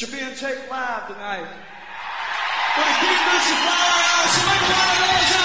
you're being taped live tonight. But keep this fire, so make a lot of noise.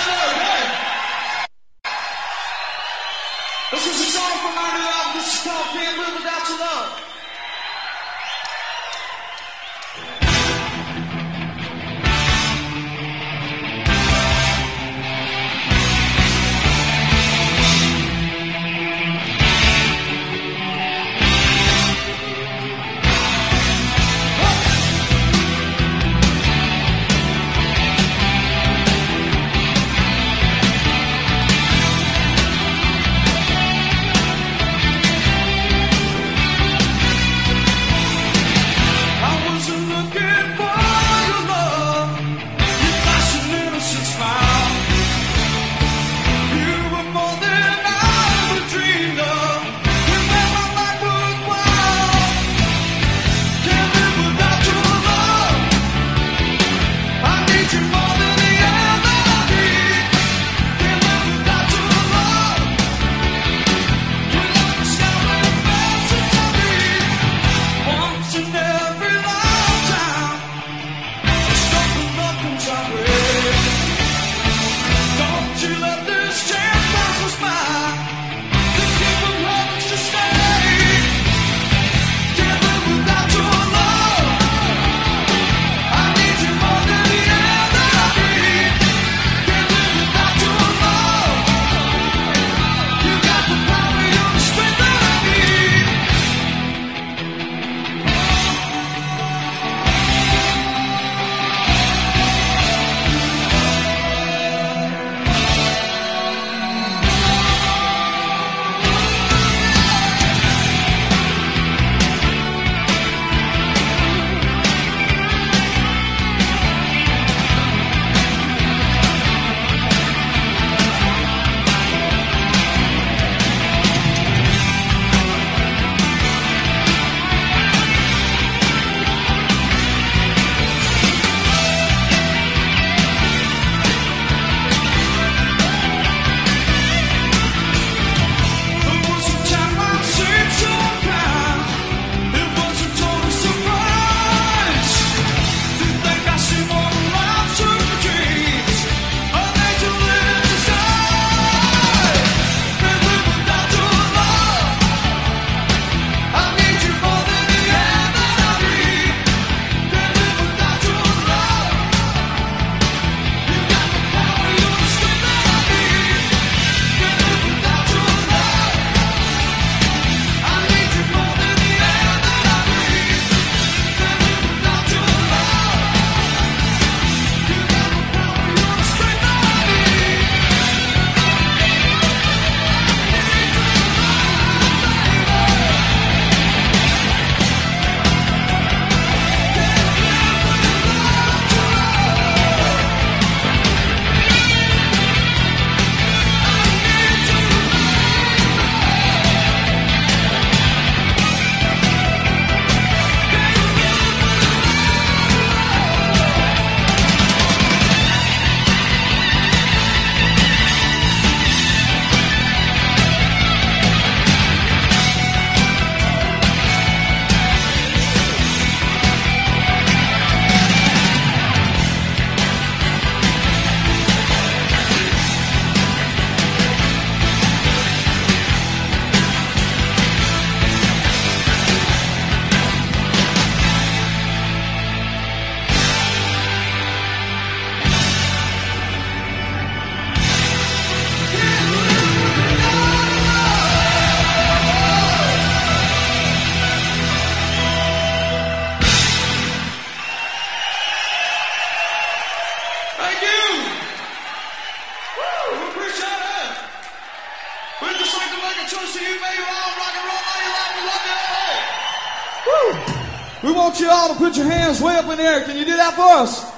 up in the air. Can you do that for us?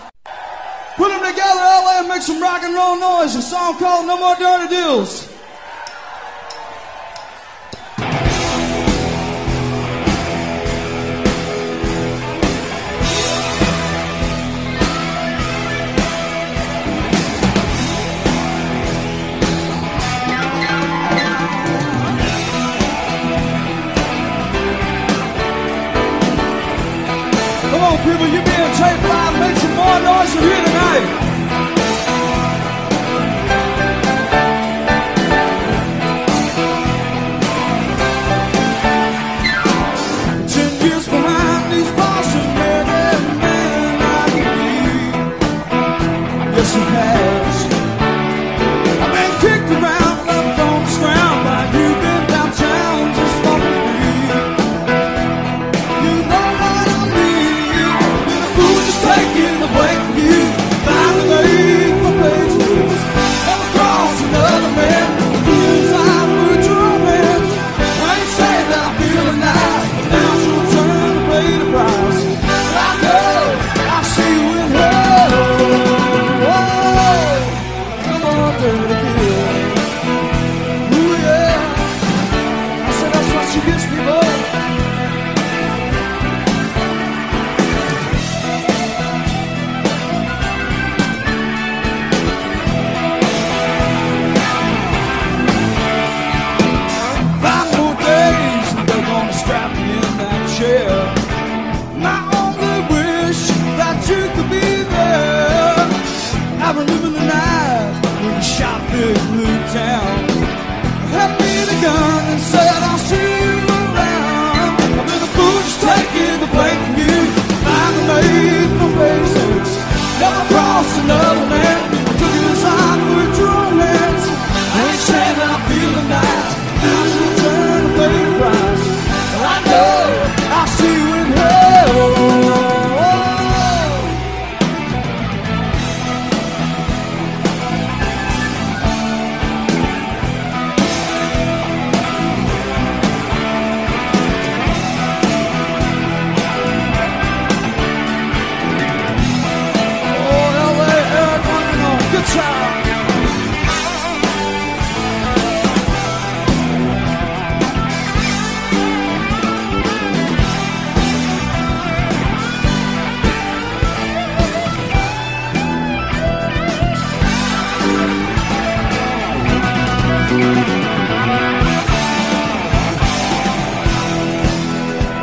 Put them together, LA, and make some rock and roll noise. A song called No More Dirty Deals.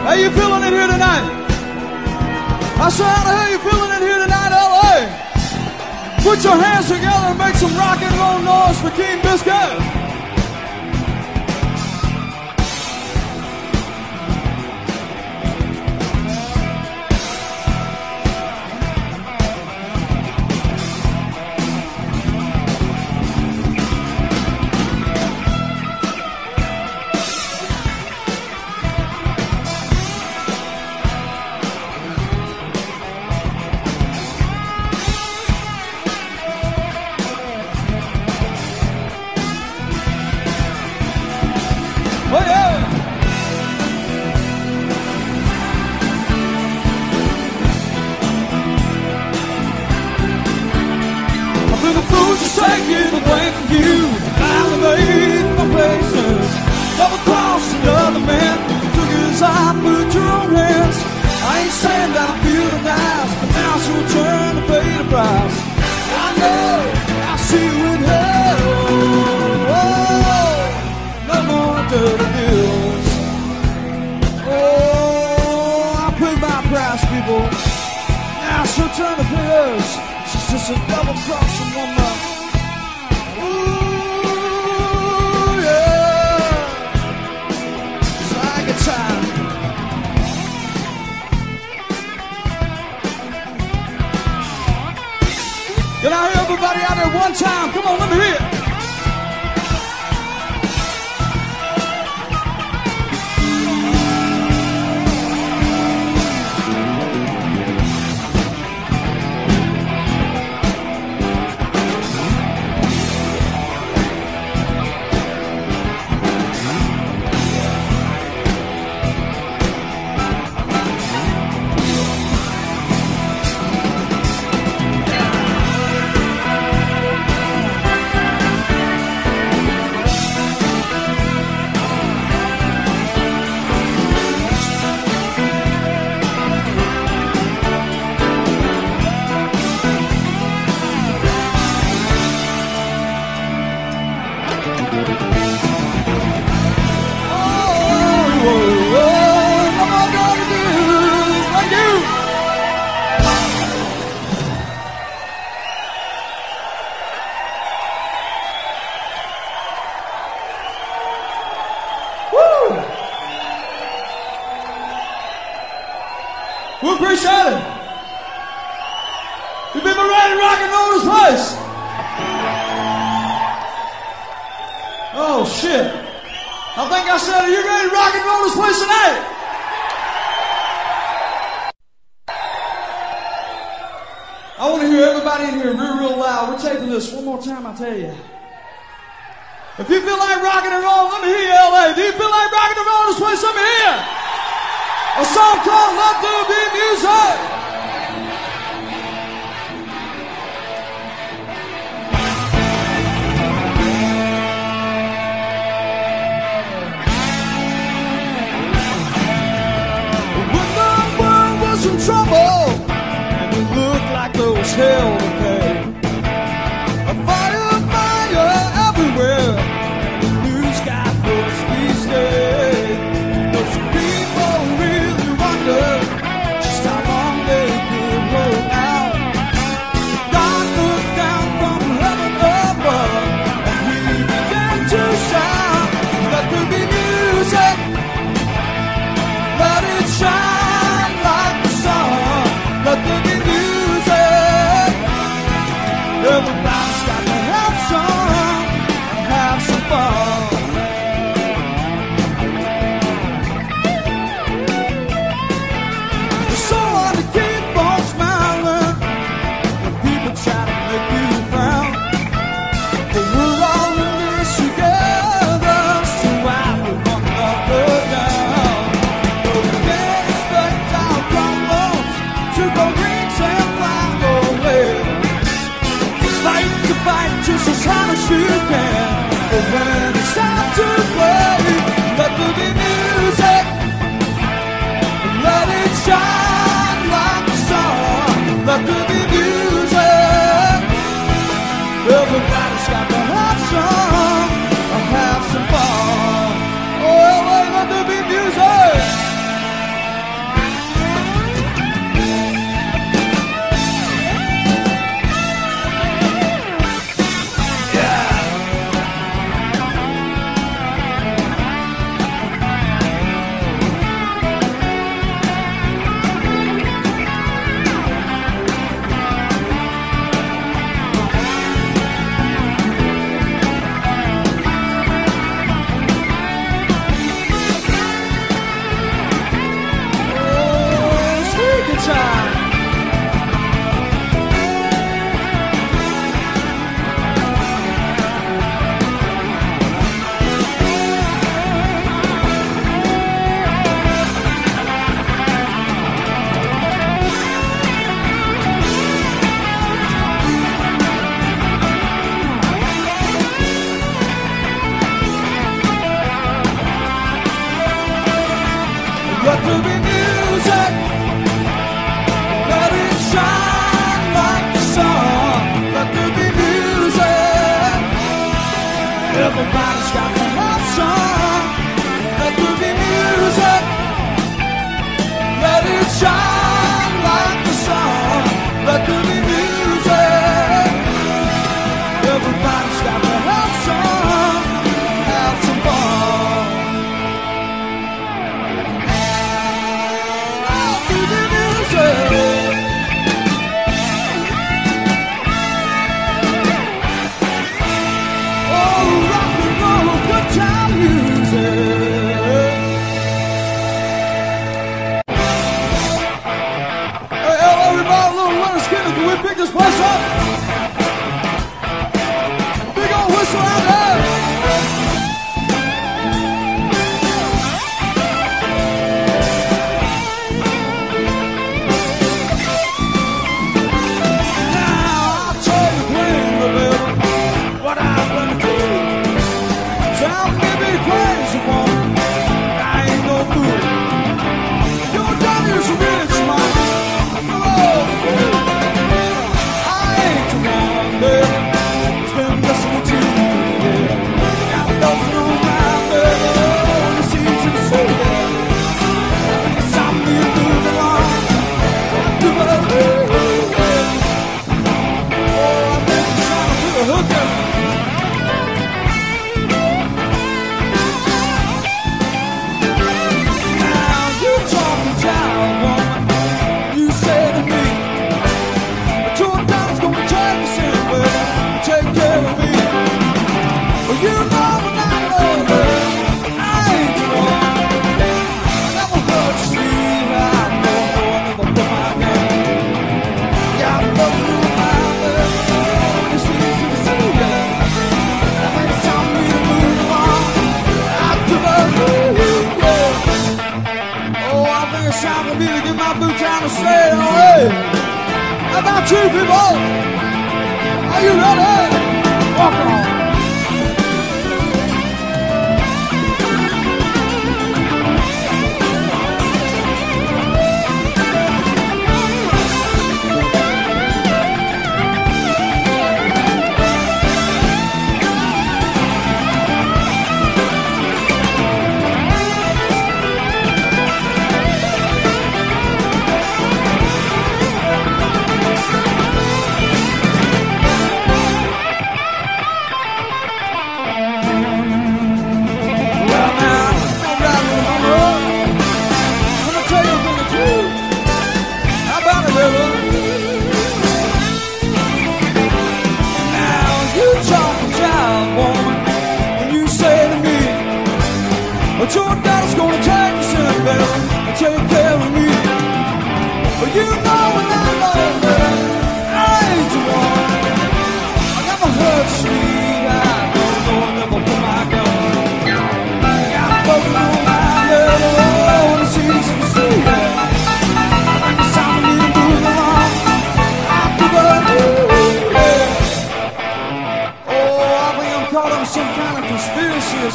How you feeling in here tonight? I said, how you feeling in here tonight, L.A.? Put your hands together and make some rock and roll noise for King Biscuit.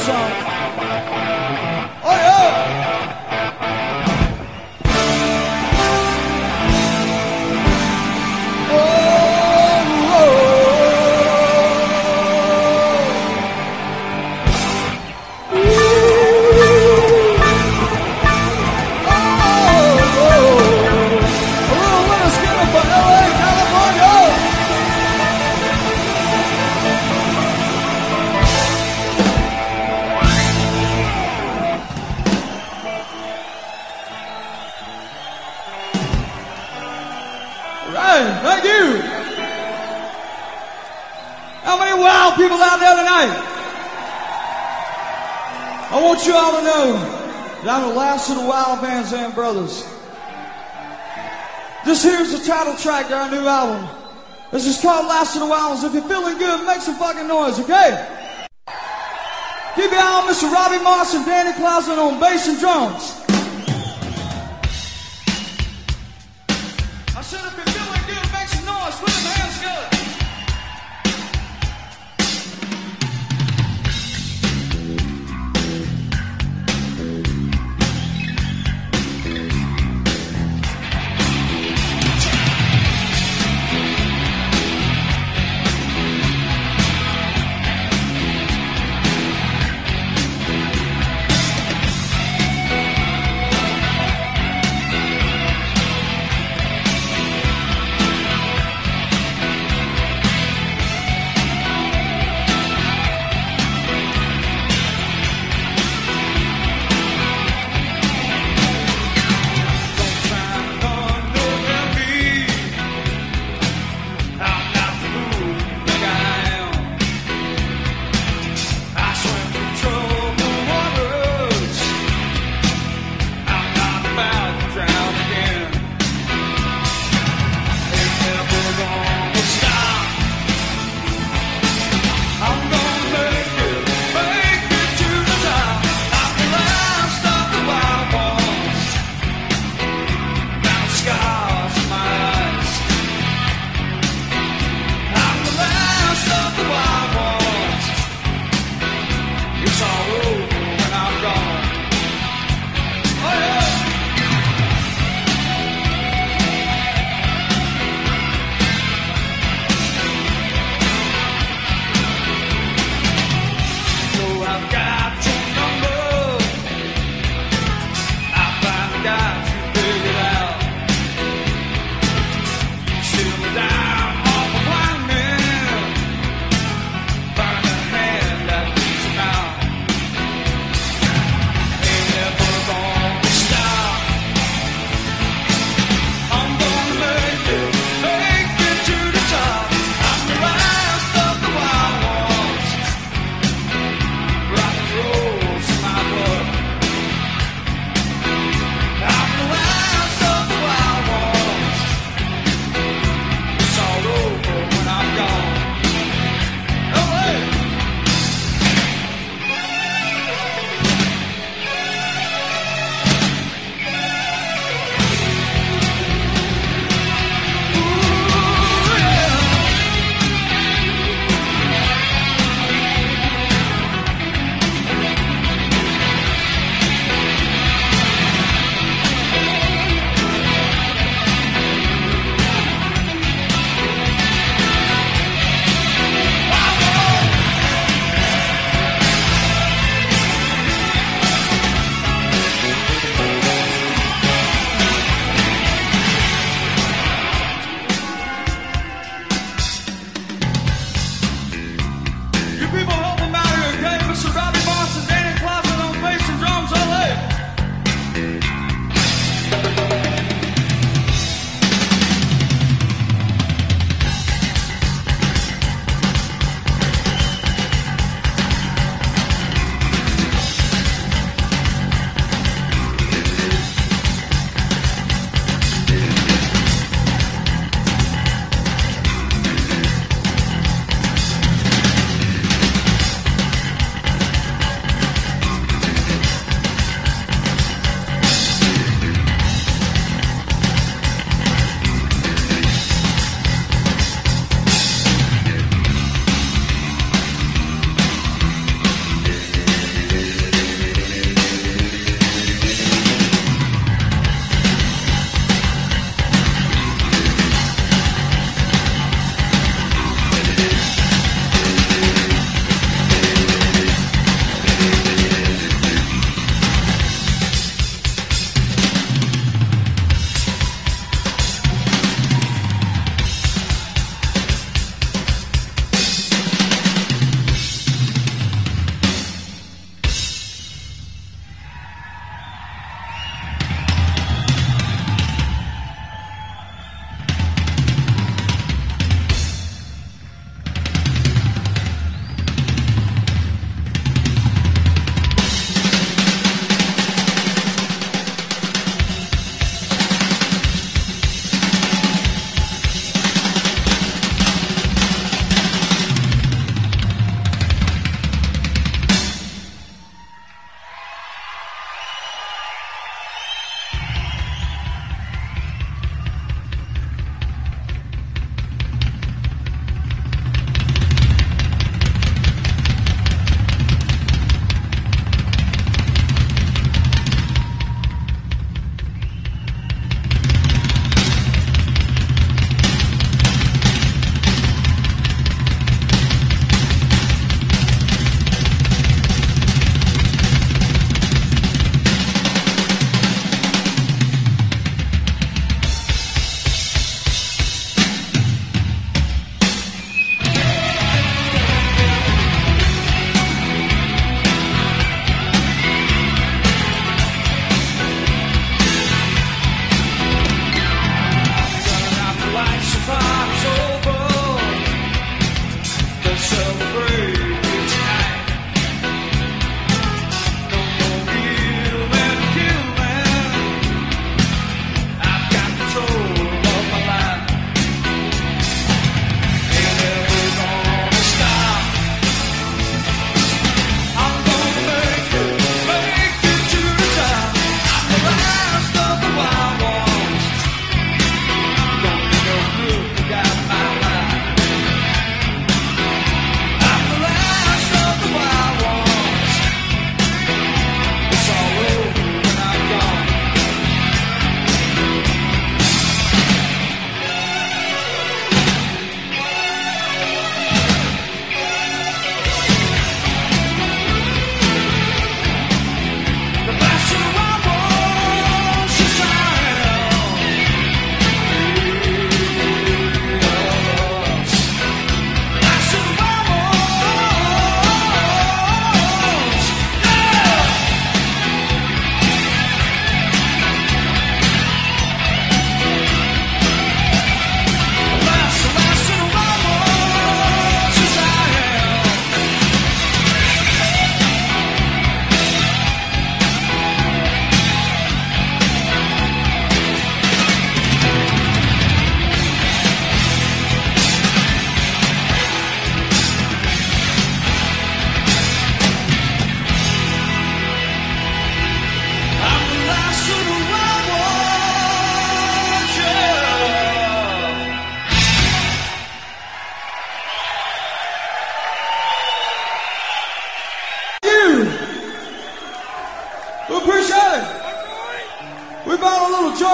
song. Brothers. This here's the title track to our new album. This is called Last of the Wilds. if you're feeling good, make some fucking noise, okay? Keep your eye on Mr. Robbie Morris and Danny Clausman on bass and drums.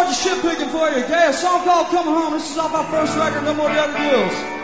Georgia shit picking for you. Okay, a song called Come Home. This is off our first record, No More Dirty Deals.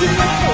you. know